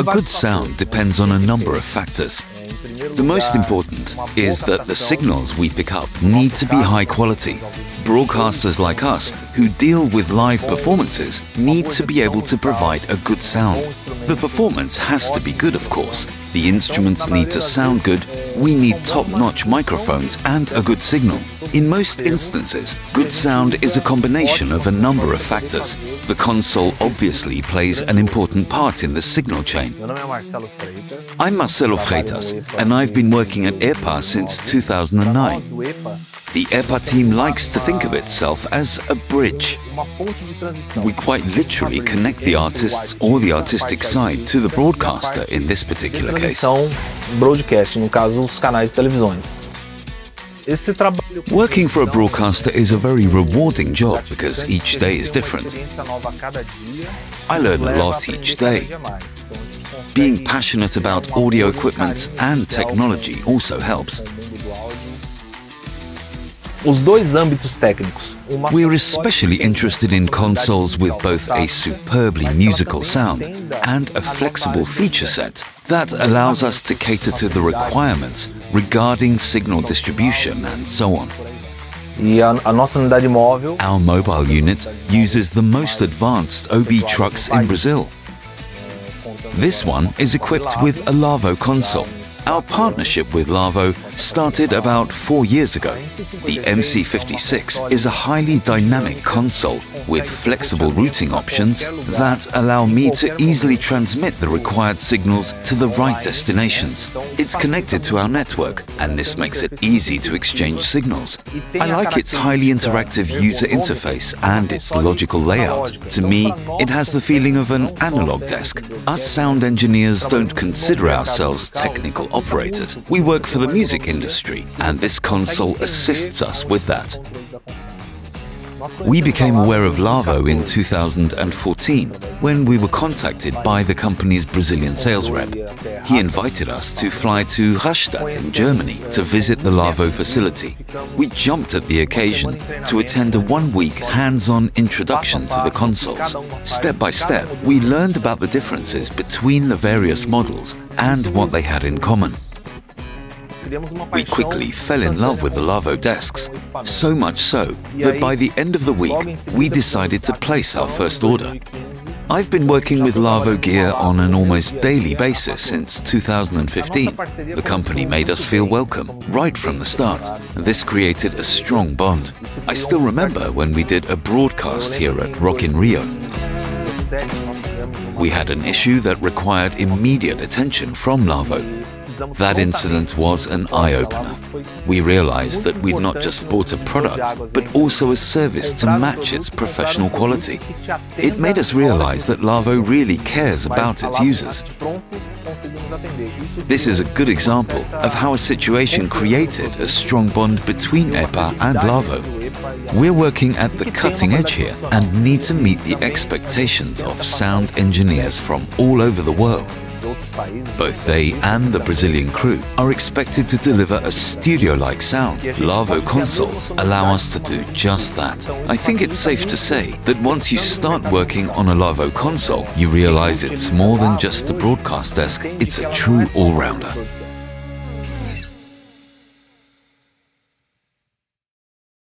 A good sound depends on a number of factors. É, em primeiro The most important is that the signals we pick up need to be high quality. Broadcasters like us, who deal with live performances, need to be able to provide a good sound. The performance has to be good, of course. The instruments need to sound good. We need top notch microphones and a good signal. In most instances, good sound is a combination of a number of factors. The console obviously plays an important part in the signal chain. I'm Marcelo Freitas, and I've been working at Epah since 2009. Nós do Epah, The Epah team likes to think of itself as a bridge. We quite literally connect the artists or the artistic side to the broadcaster in this particular case. broadcast, no caso os canais de televisões. Esse trabalho com Working for a broadcaster is a very rewarding job because each day is different. experiência nova a cada dia, I learn a lot each day. dia mais. Então, a gente consegue Being passionate about audio equipment and technology also helps. com o mundo do áudio. Os dois âmbitos técnicos. Uma We're especially interested in consoles with both a superbly mas que ela musical sound and a flexible feature set that allows us to cater to the requirements regarding signal distribution and so on. A, a nossa unidade móvel Our mobile unit uses the most advanced OB trucks in Brazil. This one is equipped with a Lawo console. Our partnership with Lawo started about four years ago. The MC56 is a highly dynamic console with flexible routing options that allow me to easily transmit the required signals to the right destinations. It's connected to our network, and this makes it easy to exchange signals. I like its highly interactive user interface and its logical layout. To me, it has the feeling of an analog desk. Us sound engineers don't consider ourselves technical operators. We work for the music industry, and this console assists us with that. We became aware of Lawo in 2014 when we were contacted by the company's Brazilian sales rep. He invited us to fly to Rastatt in Germany to visit the Lawo facility. We jumped at the occasion to attend a one-week hands-on introduction to the consoles. Step by step, we learned about the differences between the various models and what they had in common. We quickly fell in love with the Lawo desks, so much so that by the end of the week, we decided to place our first order. I've been working with Lawo gear on an almost daily basis since 2015. The company made us feel welcome right from the start. This created a strong bond. I still remember when we did a broadcast here at Rock in Rio. We had an issue that required immediate attention from Lawo. That incident was an eye-opener. We realized that we'd not just bought a product, but also a service to match its professional quality. It made us realize that Lawo really cares about its users. This is a good example of how a situation created a strong bond between Epah and Lawo. We're working at the cutting edge here and need to meet the expectations of sound engineers from all over the world. Both they and the Brazilian crew are expected to deliver a studio-like sound. Lawo consoles allow us to do just that. I think it's safe to say that once you start working on a Lawo console, you realize it's more than just a broadcast desk, it's a true all-rounder.